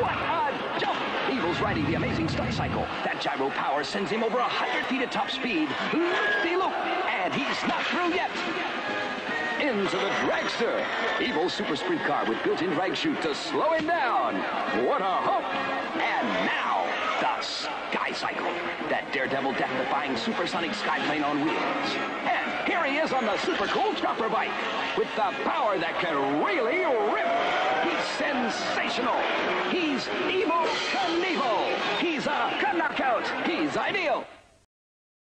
What a jump! Evel's riding the amazing stunt cycle. That gyro power sends him over a hundred feet at top speed. Loop-de-loop, and he's not through yet. Into the dragster. Evel's super sprint car with built-in drag chute to slow him down. What a hope! And now, the Sky Cycle. That daredevil death-defying supersonic skyplane on wheels. And here he is on the super cool chopper bike with the power that can really sensational. He's Evel Knievel. He's a knockout. He's ideal.